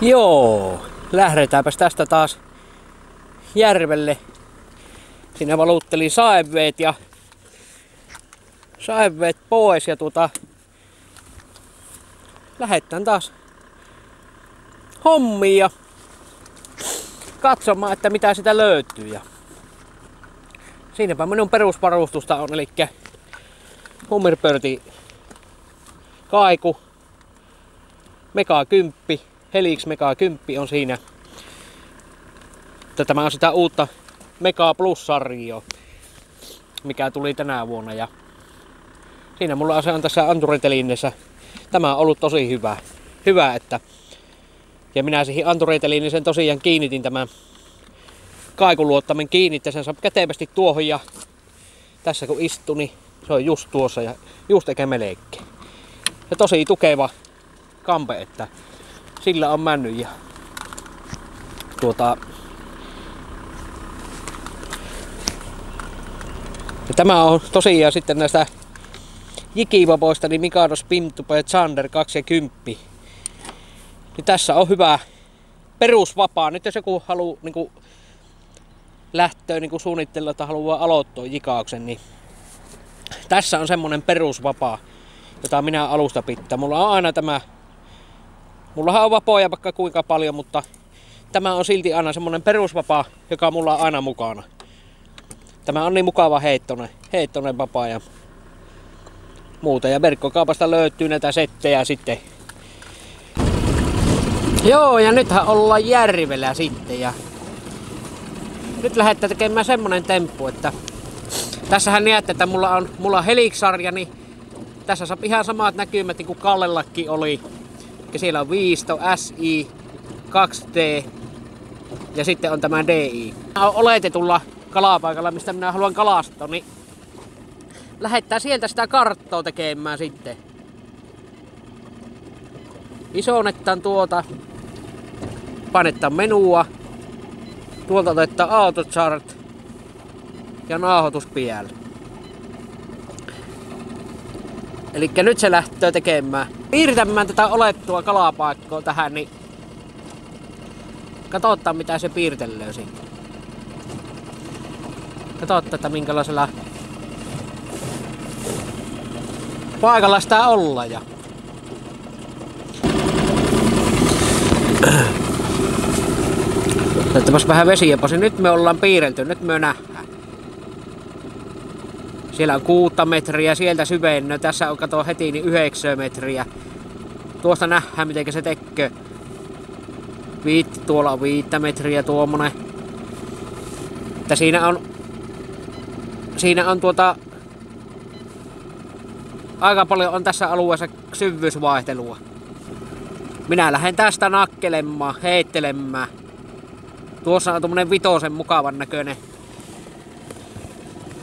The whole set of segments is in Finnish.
Joo, lähdetäänpäs tästä taas järvelle. Siinä valutteli saeveet ja saeveet pois ja tuota lähdetään taas hommiin ja katsomaan, että mitä sitä löytyy. Ja siinäpä minun perusvarustusta on, eli Hummerpörti kaiku, Mega 10, Helix Mega 10 on siinä. Tämä on sitä uutta Mega Plus-sarjoa, mikä tuli tänä vuonna. Ja siinä mulla se on tässä anturitelineessä. Tämä on ollut tosi hyvä. Hyvä, että ja minä siihen anturiteliin sen tosiaan kiinnitin tämän kaikuluottamen kiinni, sen saa kätevästi tuohon ja tässä kun istuu, niin se on just tuossa ja just eikä melkein. Ja tosi tukeva kampe, että sillä on mennyt ja tuota, ja tämä on tosiaan sitten näistä jikivapoista, niin Mikados Pimtupe Zander 20. Niin tässä on hyvä perusvapaa. Nyt jos joku haluaa niin lähtöä niin suunnitella tai haluaa aloittaa jikauksen, niin tässä on semmonen perusvapaa, jota minä alusta pitää. Mulla on aina tämä Mullahan on vapoja vaikka kuinka paljon, mutta tämä on silti aina semmonen perusvapaa, joka mulla on aina mukana. Tämä on niin mukava heittonen, heittonen vapaa ja muuta. Ja verkkokaupasta löytyy näitä settejä sitten. Joo, ja nythän ollaan järvellä sitten ja nyt lähdetään tekemään semmonen temppu, että tässähän näette, että mulla on, mulla on Helix-sarja, niin tässä saa ihan samat näkymät niin kuin Kallellakin oli. Ja siellä on Viisto, SI, 2T ja sitten on tämä DI. Oletetulla kalapaikalla, mistä minä haluan kalastaa, niin lähettää sieltä sitä karttoa tekemään sitten. Isonnetaan tuota, painetaan menua, tuolta otetaan autochart ja nauhoitus piellä. Eli nyt se lähtee tekemään. Piirtämään tätä olettua kalapaikkoa tähän, niin katsotaan mitä se piirtelee siinä. Katsotaan, että minkälaisella paikalla sitä olla ja Otettapas vähän vesiä pois. Nyt me ollaan piirrelty, nyt me nähdään. Siellä on kuutta metriä, sieltä syvennö. Tässä on kato heti niin 9 metriä. Tuosta nähdään miten se tekee. Viitti, tuolla on viittä metriä tuommoinen. Että siinä on siinä on tuota aika paljon on tässä alueessa syvyysvaihtelua. Minä lähden tästä nakkelemaan, heittelemään. Tuossa on tuommoinen vitosen mukavan näköinen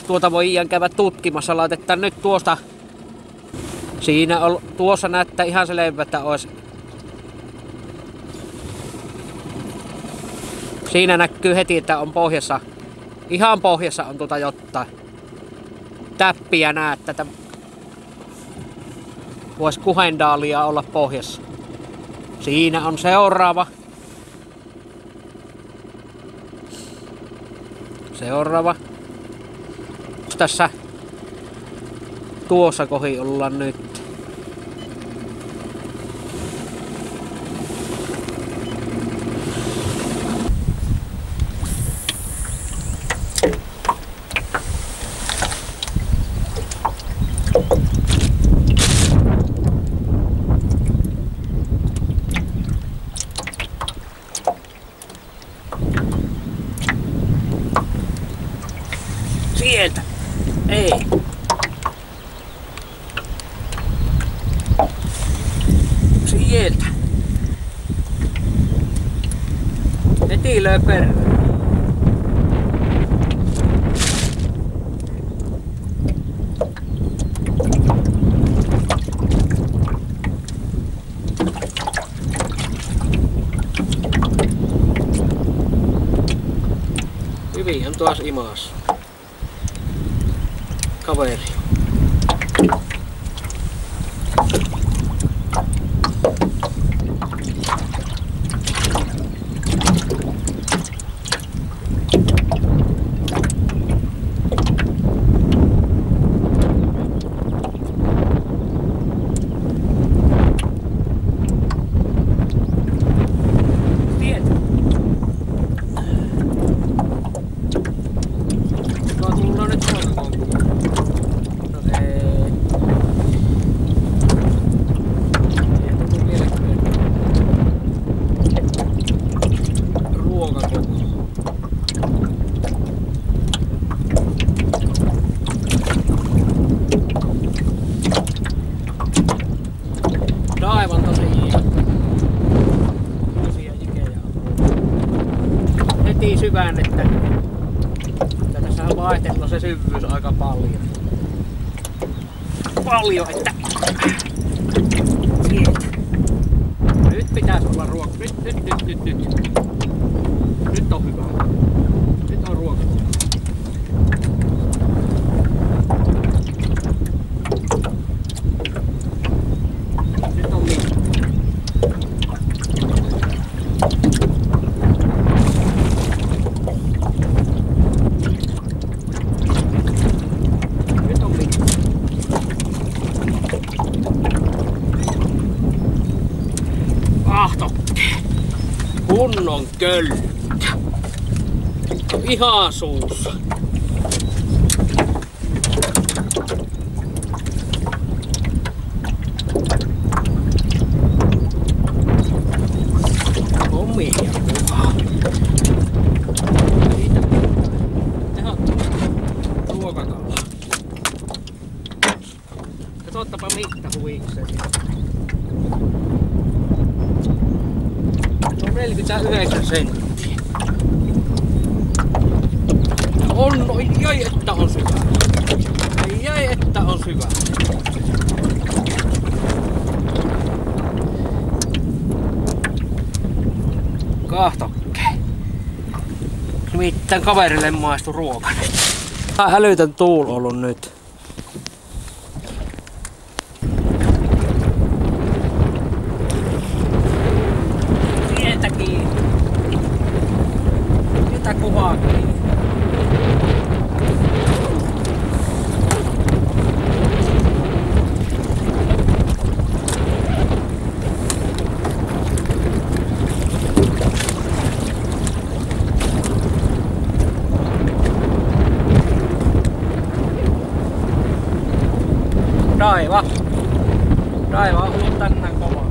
tuota voi ihan käydä tutkimassa. Laitetaan nyt tuosta. Siinä on, tuossa näyttää ihan selvä, että olisi Siinä näkyy heti, että on pohjassa, ihan pohjassa on tuota jotain täppiä näet, että voisi kuhendaalia olla pohjassa. Siinä on seuraava. Seuraava tässä tuossa kohi ollaan nyt. Sieltä. Ei. Sieltä. Heti löi perään. Hyvin on taas imaassa kaveri. hyvän, että, että tässä on vaihtellut se syvyys aika paljon. Paljon, että Sieltä. Nyt pitäisi olla ruoka. Nyt, nyt, nyt, nyt, nyt. Nyt on hyvä. Nyt on ruoka. Nyt on niin. Nyt on niin. Ahto. Kölkkä. Ihan suussa. Ai että on syvä. Ai ai että on syvä. Kahtokke. Nimittäin kaverille maistu ruoka nyt. Tää älytön tuul ollut nyt. Sieltä kiinni. Mitä kuvaa kiinni? Raiva. Raiva on ollut tänään kova. Siellä.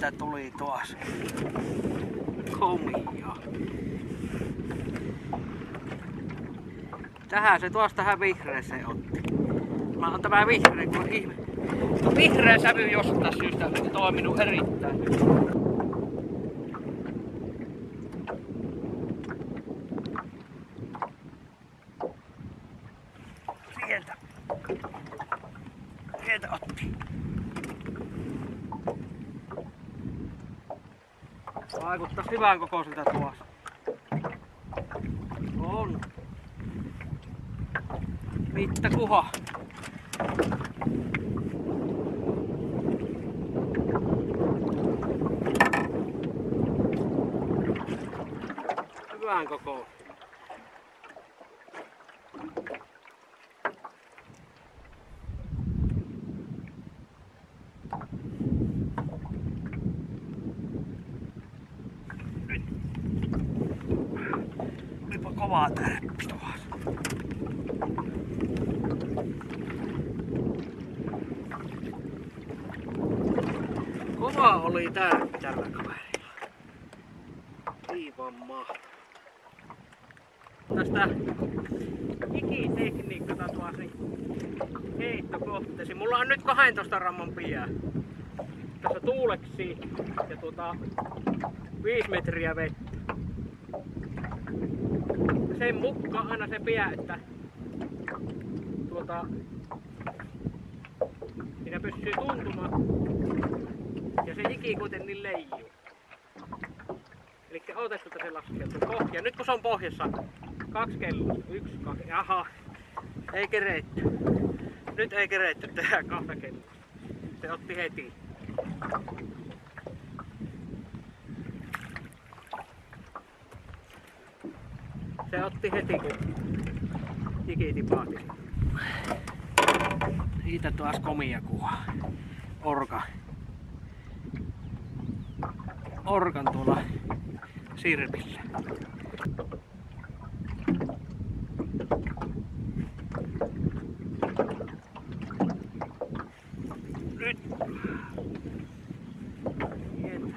Sieltä tuli tuossa. Komia. Tähän se tuosta tähän vihreeseen otti. Mä on tämä vihreä, kun on ihme. No vihreä sävy jostain syystä on toiminut erittäin hyvin. Sieltä. Sieltä otti. Vaikuttaa hyvän kokoiselta tuossa. On. Mitta kuha. Hyvän koko. Kovaa tärppi tuossa. oli tärppi tällä kaverilla. Aivan mahtava. Tästä ikitekniikka niin heittokohteesi. Mulla on nyt 12 ramman piä. Tässä tuuleksi ja tuota 5 metriä vettä. Sen mukaan aina se piä, että tuota siinä pystyy tuntumaan ja se hiki kuitenkin leijuu. Eli otettu, että se laskeutuu kohti. Ja nyt kun se on pohjassa, kaksi kelloa. Yksi, kaksi. Jaha, ei kereetty. Nyt ei kereetty tehdä kahta kelloa. Se otti heti. Se otti heti, kun hiki tipahti. Siitä taas komia kuva. Orka. Orkan tuolla sirpillä. Nyt. Hieno.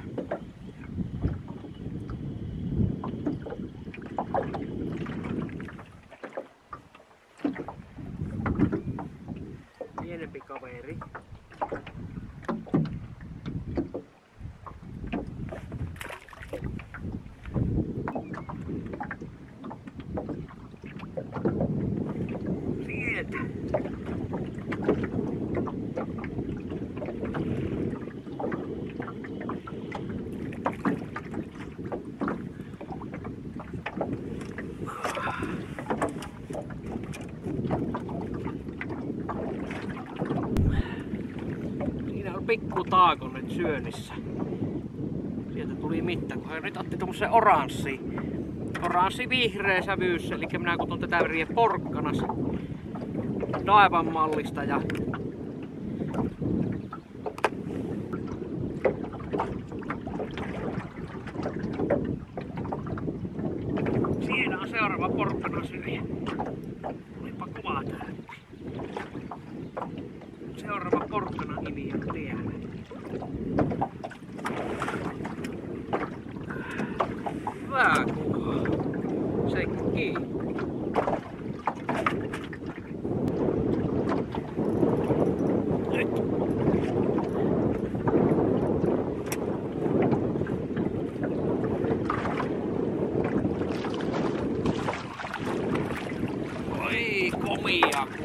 Pienempi kaveri. Sieltä. Siinä on pikku taako nyt syönnissä. Sieltä tuli mitta, kun hän nyt otti tommosen oranssi. Oranssi vihreä sävyys, eli minä kutun tätä väriä porkkanas. Daivan mallista ja Siinä on seuraava porkkana syöjä. Olipa kova täällä. Seuraava porkkana nimi on tiellä. Hyvä kuva. Sekki. Nyt. Oi, komia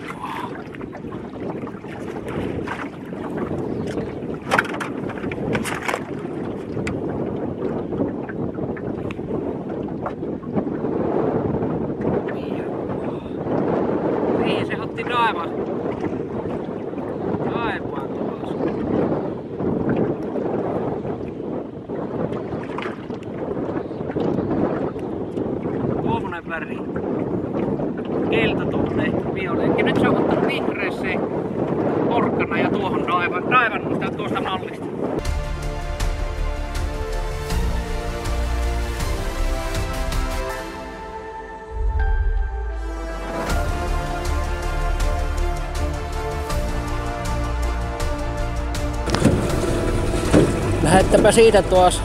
Lähettäpä siitä tuos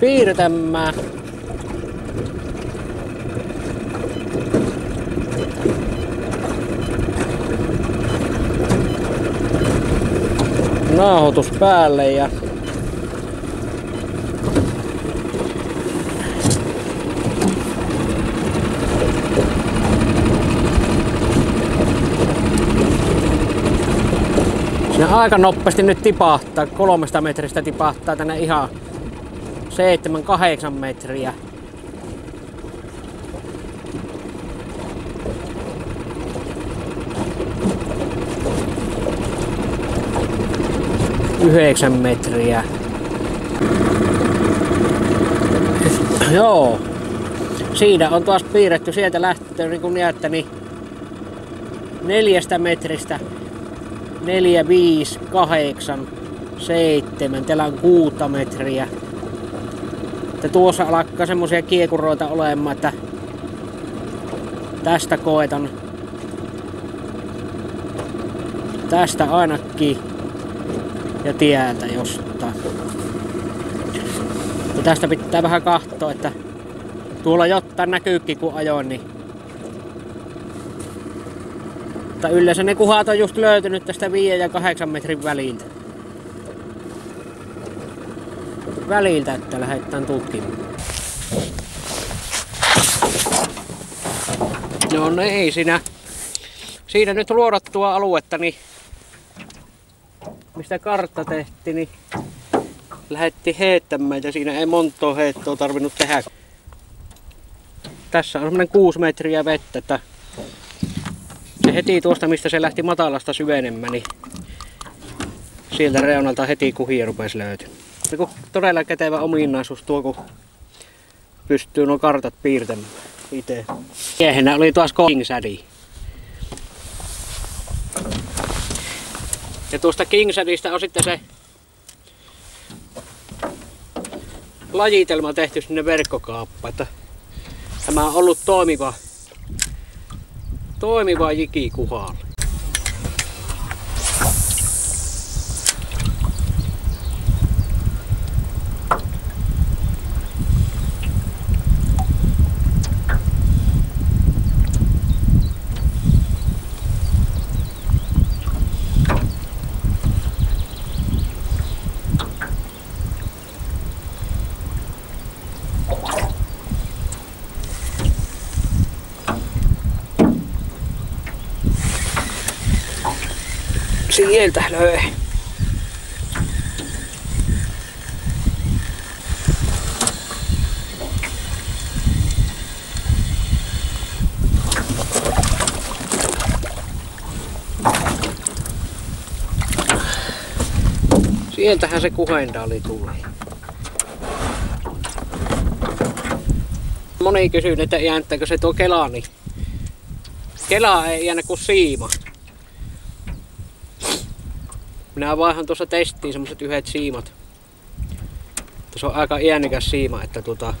piirtämään. Nauhoitus päälle ja Sinne aika nopeasti nyt tipahtaa, kolmesta metristä tipahtaa tänne ihan 7-8 metriä. Yhdeksän metriä. Joo. Siinä on taas piirretty sieltä lähtöön niin kuin näette, niin neljästä metristä 4, 5, 8, 7. Täällä on kuutta metriä. Että tuossa alkaa semmosia kiekuroita olemaan, että tästä koetan tästä ainakin ja tieltä jostain. Ja tästä pitää vähän katsoa, että tuolla jotain näkyykin kun ajoin, niin mutta yleensä ne kuhat on just löytynyt tästä 5 ja 8 metrin väliltä. Väliltä, että lähdetään tutkimaan. No, ei siinä. Siinä nyt luodattua aluetta, niin mistä kartta tehtiin, niin lähetti heittämään ja siinä ei montoa heittoa tarvinnut tehdä. Tässä on semmonen 6 metriä vettä, että heti tuosta mistä se lähti matalasta syvenemään, niin sieltä reunalta heti kuhia rupesi löytymään. Se on todella kätevä ominaisuus tuo, kun pystyy nuo kartat piirtämään itse. Miehenä oli taas King Saddy. Ja tuosta King Sadista on sitten se lajitelma tehty sinne verkkokaappa, että tämä on ollut toimiva, toimiva jikikuhaali. Sieltä löi. Sieltähän se kuhendaali tuli. Moni kysyy, että jänttääkö se tuo Kela, niin Kela ei jäänyt kuin siima. Minä vaihan tuossa testiin semmoset yhdet siimat. Se on aika iänikäs siima, että tota,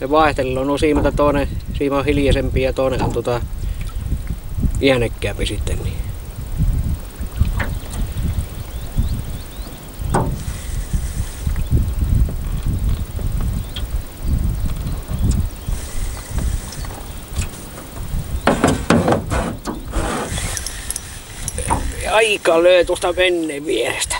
ne vaihtelee. Nuo siimat, toinen siima on hiljaisempi ja toinen on tota, iänekkäämpi sitten. Niin. Aika löö tuosta venneen vierestä.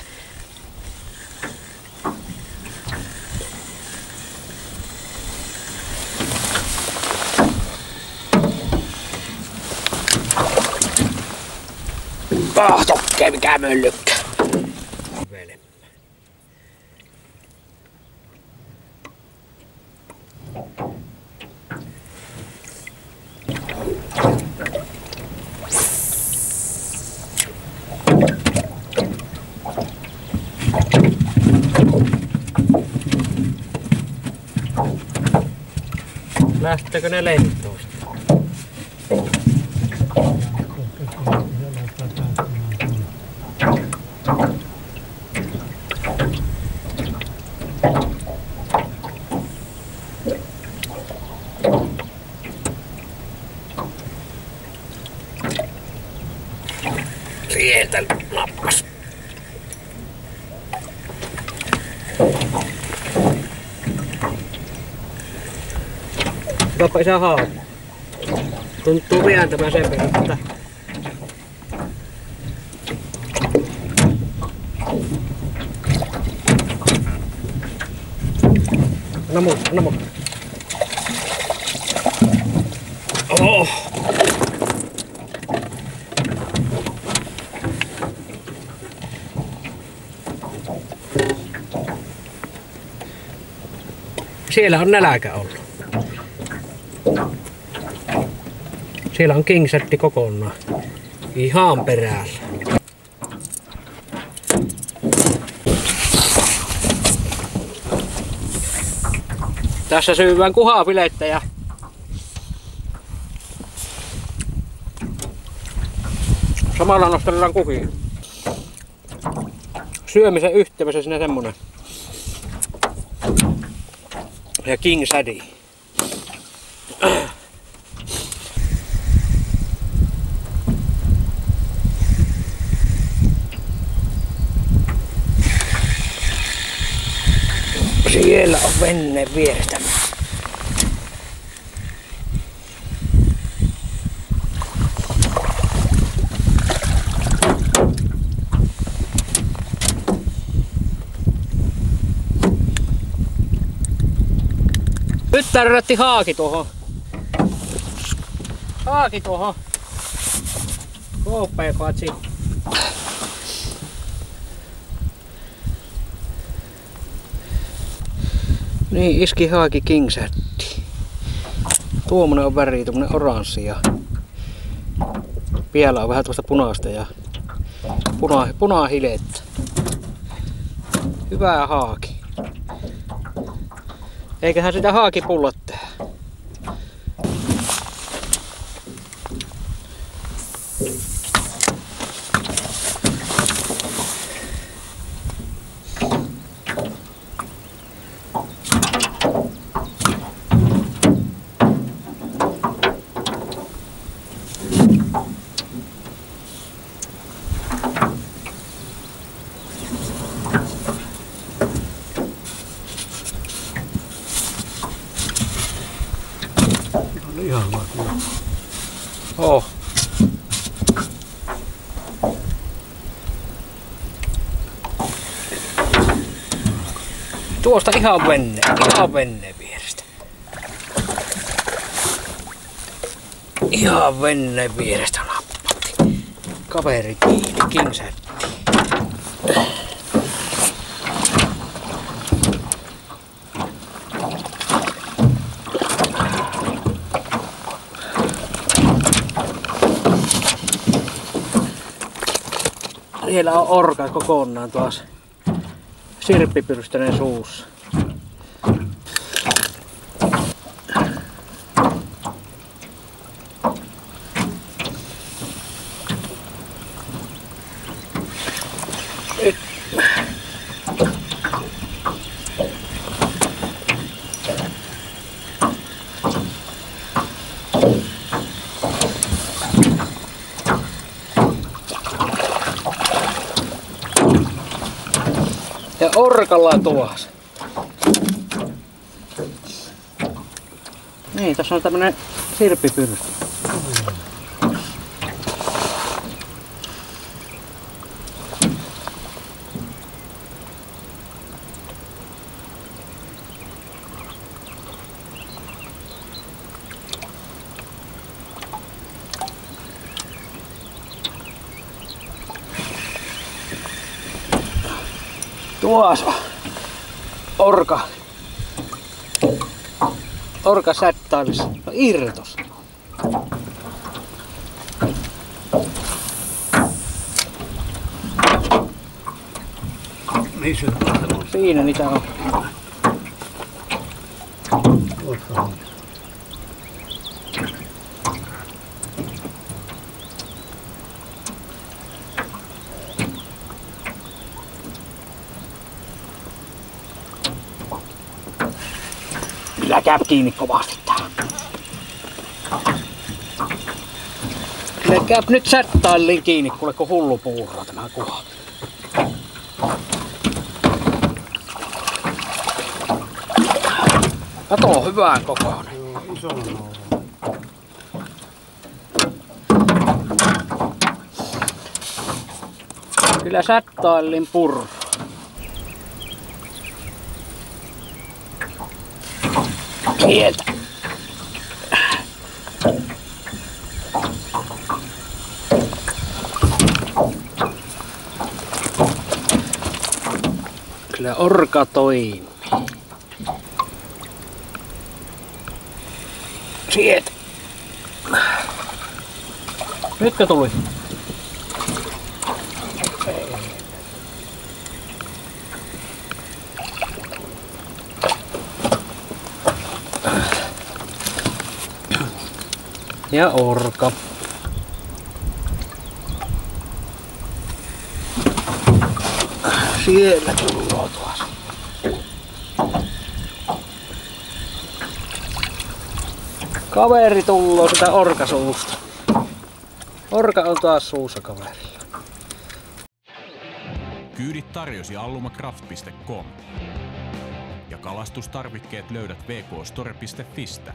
Kahtokkee mikä möllykkä. kita kena lain Kappa isä haa. Tuntuu vääntämään sen verran, että Anna muu, anna muu. Oh. Siellä on nälkä ollut. Siellä on kingsetti kokonaan. Ihan perällä. Tässä syyvään kuhafilettä ja samalla nostellaan kuhiin. Syömisen yhteydessä sinne semmonen. Ja King Saddy. Venne vierestä. Nyt tärrätti haaki tuohon. Haaki tuohon. KP-patsi. Niin, iski haaki kingsätti. Tuommoinen on väri, tuommoinen oranssi ja vielä on vähän tuosta punaista ja puna, punahilettä. Hyvää haaki. Eiköhän sitä haakipullot tehdä. Ihan vaan. Oh. Tuosta ihan venne, ihan venne vierestä. Ihan venne vierestä nappatti. Kaveri kiinni, kingsätti. Siellä on orka kokonaan taas sirppipyrstöneen suussa. Nyt. Ja orkalla tuossa. Niin, tässä on tämmönen sirppipyrstö. Tuossa on orka. Orka sättäilis. No irtos. Missä on? Siinä niitä on. Kyllä käy kiinni kovasti tää. Kyllä käy nyt sättäilin kiinni, kuule kun hullu puuro tämä kuva. Kato, hyvän kokoinen. Joo, iso on Kyllä sättäilin purro. Sieltä. Kyllä orka toimii. Sieltä. Nytkö tuli? Ja orka. Siellä tullaan tuossa. Kaveri tulloo sitä orkasuusta. Orka on taas suussa kaverilla. Kyydit tarjosi allumakraft.com. Ja kalastustarvikkeet löydät vkstore.fistä.